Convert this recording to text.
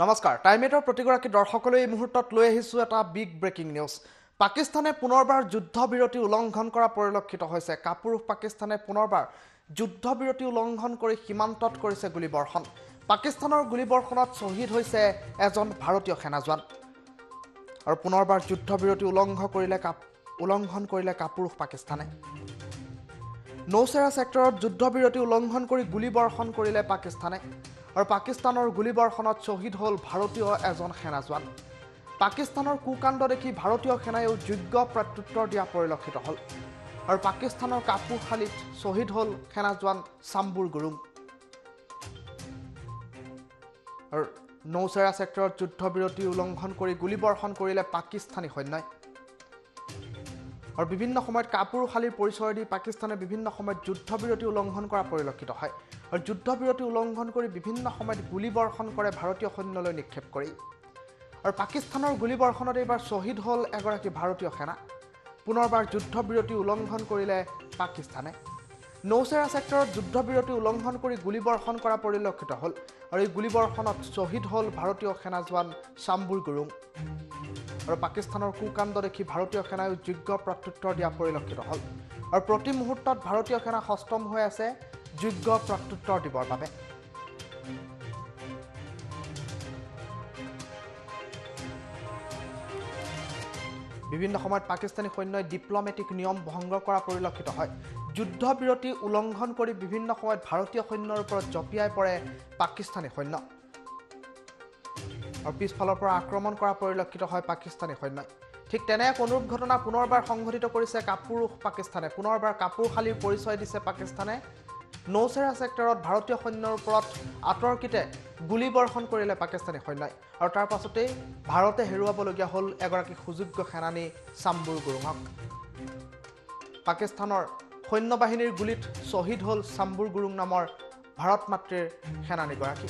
নমস্কাৰ টাইমেটৰ প্ৰতিগৰাকী দৰ্শকলৈ এই মুহূৰ্তত লৈ আহিছোঁ এটা বিগ ব্ৰেকিং নিউজ পাকিস্তানে পুনৰবাৰ যুদ্ধবিৰতি উলংঘন কৰা পৰিলক্ষিত হৈছে। কাপুৰুষ পাকিস্তানে পুনৰবাৰ যুদ্ধবিৰতি উলংঘন কৰি সীমান্তত কৰিছে গুলীবৰ্ষণ। পাকিস্তানৰ গুলীবৰ্ষণত শ্বহীদ হৈছে এজন ভাৰতীয় সেনা জোৱান আৰু পুনৰবাৰ যুদ্ধবিৰতি উলংঘ কৰিলে কাপ উলংঘন কৰিলে কাপুৰুষ পাকিস্তানে। নৌচেৰা ছেক্টৰত যুদ্ধবিৰতি উলংঘন কৰি গুলীবৰ্ষণ কৰিলে পাকিস্তানে। আৰু পাকিস্তানৰ গুলীবৰ্ষণত শ্বহীদ হ'ল ভাৰতীয় এজন সেনা জোৱান। পাকিস্তানৰ কুকাণ্ড দেখি ভাৰতীয় সেনাইও যোগ্য প্ৰত্যুত্তৰ দিয়া পৰিলক্ষিত হ'ল। আৰু পাকিস্তানৰ কাপুৰশালীত শ্বহীদ হ'ল সেনা জোৱান চাম্বুৰ গুৰুং। আৰু নৌচেৰা ছেক্টৰত যুদ্ধবিৰতি উলংঘন কৰি গুলীবৰ্ষণ কৰিলে পাকিস্তানী সৈন্যই। আৰু বিভিন্ন সময়ত কাপুৰুষালীৰ পৰিচয় দি পাকিস্তানে বিভিন্ন সময়ত যুদ্ধবিৰতি উলংঘন কৰা পৰিলক্ষিত হয়। আৰু যুদ্ধবিৰতি উলংঘন কৰি বিভিন্ন সময়ত গুলীবৰ্ষণ কৰে ভাৰতীয় সৈন্যলৈ নিক্ষেপ কৰি। আৰু পাকিস্তানৰ গুলীবৰ্ষণত এইবাৰ শ্বহীদ হ'ল এগৰাকী ভাৰতীয় সেনা। পুনৰবাৰ যুদ্ধবিৰতি উলংঘন কৰিলে পাকিস্তানে। নৌচেৰা ছেক্টৰত যুদ্ধবিৰতি উলংঘন কৰি গুলীবৰ্ষণ কৰা পৰিলক্ষিত হ'ল। আৰু এই গুলীবৰ্ষণত শ্বহীদ হ'ল ভাৰতীয় সেনা জোৱান চাম্বুৰ গুৰুং। আৰু পাকিস্তানৰ কুকাণ্ড দেখি ভাৰতীয় সেনাইও যোগ্য প্ৰত্যুত্তৰ দিয়া পৰিলক্ষিত হ'ল। আৰু প্ৰতি মুহূৰ্তত ভাৰতীয় সেনা সষ্টম হৈ আছে যোগ্য প্ৰত্যুত্তৰ দিবৰ বাবে। বিভিন্ন সময়ত পাকিস্তানী সৈন্যই ডিপ্ল'মেটিক নিয়ম ভংগ কৰা পৰিলক্ষিত হয়। যুদ্ধবিৰতি উলংঘন কৰি বিভিন্ন সময়ত ভাৰতীয় সৈন্যৰ ওপৰত জঁপিয়াই পৰে পাকিস্তানী সৈন্য। আৰু পিছফালৰ পৰা আক্ৰমণ কৰা পৰিলক্ষিত হয় পাকিস্তানী সৈন্যই। ঠিক তেনে এক অনুৰূপ ঘটনা পুনৰবাৰ সংঘটিত কৰিছে কাপুৰুষ পাকিস্তানে। পুনৰবাৰ কাপুৰশালীৰ পৰিচয় দিছে পাকিস্তানে। নৌচেৰা ছেক্টৰত ভাৰতীয় সৈন্যৰ ওপৰত আতৰ্কিতে গুলীবৰ্ষণ কৰিলে পাকিস্তানী সৈন্যই। আৰু তাৰ পাছতেই ভাৰতে হেৰুৱাবলগীয়া হ'ল এগৰাকী সুযোগ্য সেনানী চাম্বুৰ গুৰুঙক। পাকিস্তানৰ সৈন্য বাহিনীৰ গুলীত শ্বহীদ হ'ল চাম্বুৰ গুৰুং নামৰ ভাৰত মাতৃৰ সেনানীগৰাকী।